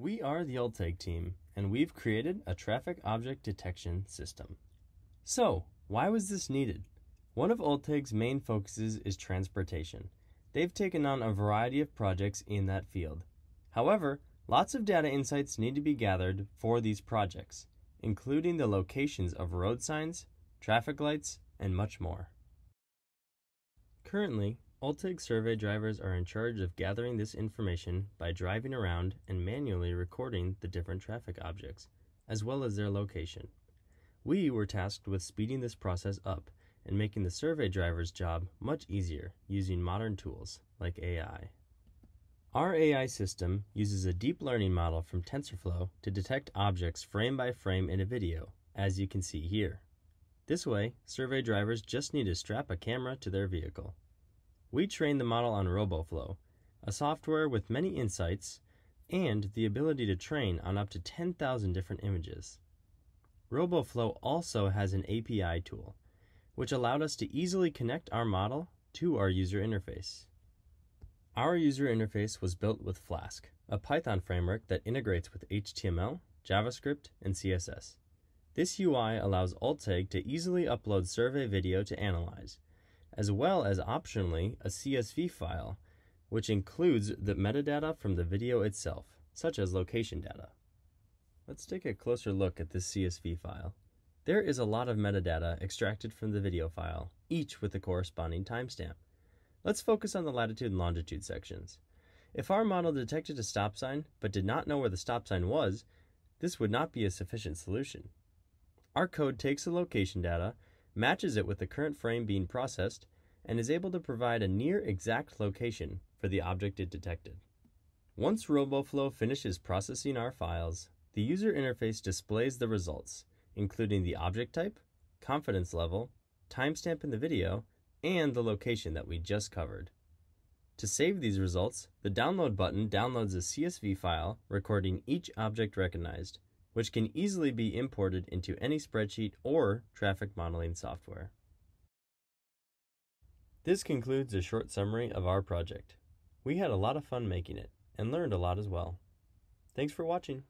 We are the Ulteig team, and we've created a traffic object detection system. So, why was this needed? One of Ulteig's main focuses is transportation. They've taken on a variety of projects in that field. However, lots of data insights need to be gathered for these projects, including the locations of road signs, traffic lights, and much more. Currently, Ulteig survey drivers are in charge of gathering this information by driving around and manually recording the different traffic objects, as well as their location. We were tasked with speeding this process up and making the survey driver's job much easier using modern tools like AI. Our AI system uses a deep learning model from TensorFlow to detect objects frame by frame in a video, as you can see here. This way, survey drivers just need to strap a camera to their vehicle. We trained the model on RoboFlow, a software with many insights and the ability to train on up to 10,000 different images. RoboFlow also has an API tool, which allowed us to easily connect our model to our user interface. Our user interface was built with Flask, a Python framework that integrates with HTML, JavaScript, and CSS. This UI allows Ulteig to easily upload survey video to analyze, as well as optionally a CSV file, which includes the metadata from the video itself, such as location data. Let's take a closer look at this CSV file. There is a lot of metadata extracted from the video file, each with the corresponding timestamp. Let's focus on the latitude and longitude sections. If our model detected a stop sign but did not know where the stop sign was, this would not be a sufficient solution. Our code takes the location data matches it with the current frame being processed, and is able to provide a near exact location for the object it detected. Once RoboFlow finishes processing our files, the user interface displays the results, including the object type, confidence level, timestamp in the video, and the location that we just covered. To save these results, the download button downloads a CSV file recording each object recognized, which can easily be imported into any spreadsheet or traffic modeling software. This concludes a short summary of our project. We had a lot of fun making it and learned a lot as well. Thanks for watching.